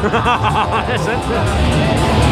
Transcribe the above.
That's it.